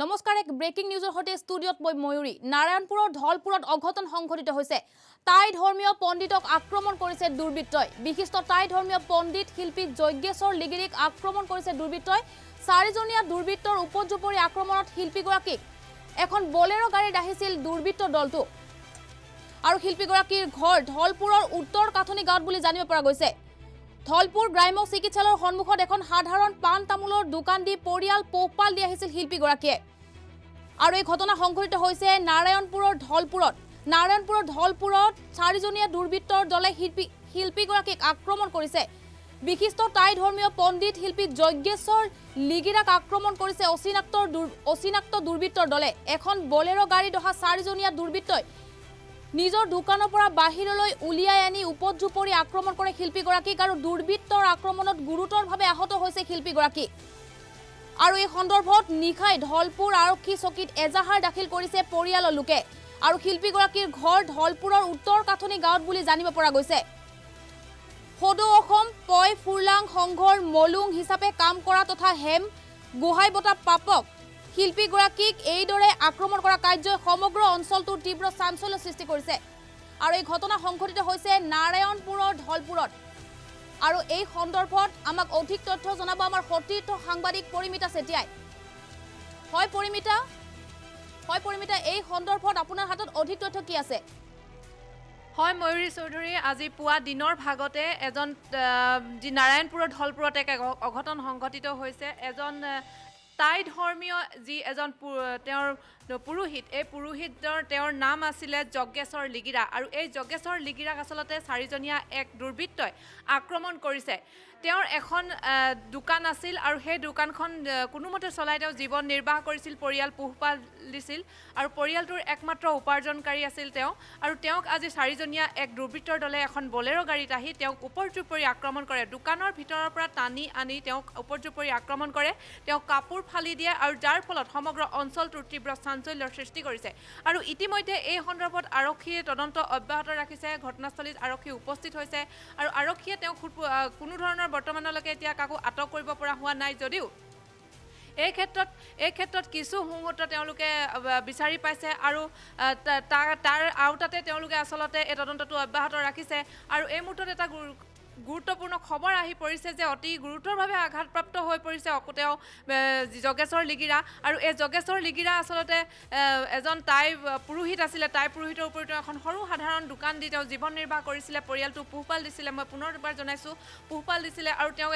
নমস্কাৰ এক ব্ৰেকিং নিউজৰ সৈতে ষ্টুডিঅ'ত মই ময়ূৰী। নাৰায়ণপুৰৰ ধলপুৰত অঘটন সংঘটিত হৈছে। টাই ধৰ্মীয় পণ্ডিতক আক্ৰমণ কৰিছে দুৰ্বৃত্তই। বিশিষ্ট টাই ধৰ্মীয় পণ্ডিত শিল্পী যজ্ঞেশ্বৰ লিগিৰিক আক্ৰমণ কৰিছে দুৰ্বৃত্তই। চাৰিজনীয়া দুৰ্বৃত্তৰ উপজুপৰি আক্ৰমণত শিল্পীগৰাকীক এখন বলেৰ' গাড়ীত আহিছিল দুৰ্বৃত্ত দলটো। আৰু শিল্পীগৰাকীৰ ঘৰ ধলপুৰৰ উত্তৰ কাঠনি গাঁৱত বুলি জানিব পৰা গৈছে। ধলপুৰ গ্ৰাম্য চিকিৎসালয়ৰ সন্মুখত এখন সাধাৰণ পাণ তামোলৰ দোকান দি পৰিয়াল পোহপাল দি আহিছিল শিল্পীগৰাকীয়ে। আৰু এই ঘটনা সংঘটিত হৈছে নাৰায়ণপুৰৰ ধলপুৰত। নাৰায়ণপুৰৰ ধলপুৰত চাৰিজনীয়া দুৰ্বৃত্তৰ দলে শিল্পী শিল্পীগৰাকীক আক্ৰমণ কৰিছে। বিশিষ্ট টাই ধৰ্মীয় পণ্ডিত শিল্পী যজ্ঞেশ্বৰ লিগিৰাক আক্ৰমণ কৰিছে অচিনাক্ত অচিনাক্ত দুৰ্বৃত্তৰ দলে। এখন বলেৰ' গাড়ীত অহা চাৰিজনীয়া দুৰ্বৃত্তই নিজৰ দোকানৰ পৰা বাহিৰলৈ উলিয়াই আনি উপজুপৰি আক্ৰমণ কৰে শিল্পীগৰাকীক আৰু দুৰ্বৃত্তৰ আক্ৰমণত গুৰুতৰভাৱে আহত হৈছে শিল্পীগৰাকী। আৰু এই সন্দৰ্ভত নিশাই ধলপুৰ আৰক্ষী চকীত এজাহাৰ দাখিল কৰিছে পৰিয়ালৰ লোকে। আৰু শিল্পীগৰাকীৰ ঘৰ ধলপুৰৰ উত্তৰ কাঠনি গাঁৱত বুলি জানিব পৰা গৈছে। সদৌ অসম পয় ফুৰলাং সংঘৰ মলুং হিচাপে কাম কৰা তথা হেম গোহাঁই বঁটা প্ৰাপক শিল্পীগৰাকীক এইদৰে আক্ৰমণ কৰা কাৰ্যই সমগ্ৰ অঞ্চলটোৰ তীব্ৰ চাঞ্চল্য সৃষ্টি কৰিছে। আৰু এই ঘটনা সংঘটিত হৈছে নাৰায়ণপুৰৰ ধলপুৰত আৰু এই সন্দৰ্ভত আমাক অধিক তথ্য জনাব আমাৰ সতীৰ্থ সাংবাদিক পৰিমিতা চেতিয়াই। হয় পৰিমিতা? হয় পৰিমিতা এই সন্দৰ্ভত আপোনাৰ হাতত অধিক তথ্য কি আছে? হয় ময়ূৰী চৌধুৰী আজি পুৱা দিনৰ ভাগতে এজন যি নাৰায়ণপুৰৰ ধলপুৰত এক অঘ- অঘটন সংঘটিত হৈছে। এজন টাই ধৰ্মীয় যি এজন তেওঁৰ পুৰোহিত। এই পুৰোহিতৰ তেওঁৰ নাম আছিলে যজ্ঞেশ্বৰ লিগিৰা আৰু এই যজ্ঞেশ্বৰ লিগিৰাক আচলতে চাৰিজনীয়া এক দুৰ্বৃত্তই আক্ৰমণ কৰিছে। তেওঁৰ এখন দোকান আছিল আৰু সেই দোকানখন কোনোমতে চলাই তেওঁ জীৱন নিৰ্বাহ কৰিছিল পৰিয়াল পোহপাল দিছিল আৰু পৰিয়ালটোৰ একমাত্ৰ উপাৰ্জনকাৰী আছিল তেওঁ আৰু তেওঁক আজি চাৰিজনীয়া এক দুৰ্বৃত্তৰ দলে এখন বলেৰ' গাড়ীত আহি তেওঁক উপৰ্যুপৰি আক্ৰমণ কৰে। দোকানৰ ভিতৰৰ পৰা টানি আনি তেওঁক উপৰ্যুপৰি আক্ৰমণ কৰে। তেওঁক কাপোৰ ফালি দিয়ে আৰু যাৰ ফলত সমগ্ৰ অঞ্চলটোৰ তীব্ৰ চাঞ্চল্যৰ সৃষ্টি কৰিছে। আৰু ইতিমধ্যে এই সন্দৰ্ভত আৰক্ষীয়ে তদন্ত অব্যাহত ৰাখিছে ঘটনাস্থলীত আৰক্ষী উপস্থিত হৈছে আৰু আৰক্ষীয়ে আহ, কোনো ধৰণৰ বৰ্তমানলৈকে এতিয়া কাকো আটক কৰিব পৰা হোৱা নাই যদিও এই ক্ষেত্ৰত এই ক্ষেত্ৰত কিছু মুহূৰ্ত তেওঁলোকে বিচাৰি পাইছে আৰু তাৰ আওতাতে তেওঁলোকে আচলতে এই তদন্তটো অব্যাহত ৰাখিছে। আৰু এই মুহূৰ্তত এটা গুৰুত্বপূৰ্ণ খবৰ আহি পৰিছে যে অতি গুৰুতৰভাৱে আঘাতপ্ৰাপ্ত হৈ পৰিছে তেওঁ আহ, যজ্ঞেশ্বৰ লিগিৰা। আৰু এই যজ্ঞেশ্বৰ লিগিৰা আচলতে এজন আহ, পুৰোহিত আছিলে। টাই পুৰোহিতৰ উপৰি তেওঁ এখন সৰু সাধাৰণ দোকান দি তেওঁ জীৱন নিৰ্বাহ কৰিছিলে পৰিয়ালটো পোহপাল দিছিলে। মই পুনৰ এবাৰ জনাইছোঁ পোহপাল দিছিলে আৰু তেওঁ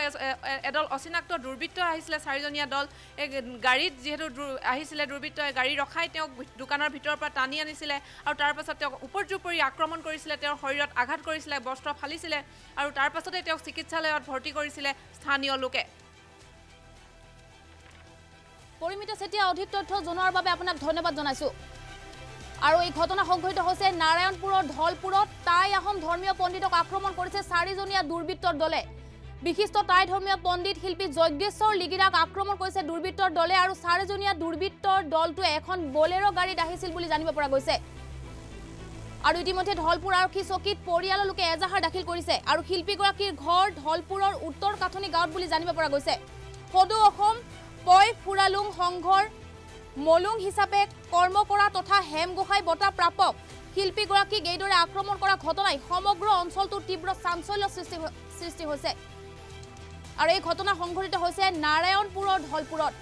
এদল অচিনাক্ত দুৰ্বৃত্ত আহিছিলে চাৰিজনীয়া দল। এই গাড়ীত যিহেতু আহিছিলে দুৰ্বৃত্তই গাড়ী ৰখাই তেওঁক দোকানৰ ভিতৰৰ পৰা টানি আনিছিলে আৰু তাৰ পাছত তেওঁক উপৰ্যুপৰি আক্ৰমণ কৰিছিলে। তেওঁৰ শৰীৰত আঘাত কৰিছিলে বস্ত্ৰ ফালিছিলে আৰু তাৰ পাছতে তেওঁক চিকিৎসালয়ত ভৰ্তি কৰিছিলে স্থানীয় লোকে। পৰিমিতা চেতিয়া অধিক তথ্য জনোৱাৰ বাবে আপোনাক ধন্যবাদ জনাইছো। আৰু এই ঘটনা সংঘটিত হৈছে নাৰায়ণপুৰৰ ধলপুৰত। টাই আহোম ধৰ্মীয় পণ্ডিতক আক্ৰমণ কৰিছে চাৰিজনীয়া দুৰ্বৃত্তৰ দলে। বিশিষ্ট টাই ধৰ্মীয় পণ্ডিত শিল্পী যজ্ঞেশ্বৰ লিগিৰাক আক্ৰমণ কৰিছে দুৰ্বৃত্তৰ দলে আৰু চাৰিজনীয়া দুৰ্বৃত্তৰ দলটোৱে এখন বলেৰ' গাড়ীত আহিছিল বুলি জানিব পৰা গৈছে। আৰু ইতিমধ্যে ধলপুৰ আৰক্ষী চকীত পৰিয়ালৰ লোকে এজাহাৰ দাখিল কৰিছে আৰু শিল্পীগৰাকীৰ ঘৰ ধলপুৰৰ উত্তৰ কাঠনি গাঁৱত বুলি জানিব পৰা গৈছে। সদৌ অসম পয় ফুৰালুং সংঘৰ মলুং হিচাপে কৰ্ম কৰা তথা হেম গোহাঁই বঁটা প্ৰাপক শিল্পীগৰাকীক এইদৰে আক্ৰমণ কৰা ঘটনাই সমগ্ৰ অঞ্চলটোৰ তীব্ৰ চাঞ্চল্য সৃষ্টি সৃষ্টি হৈছে। আৰু এই ঘটনা সংঘটিত হৈছে নাৰায়ণপুৰৰ ধলপুৰত।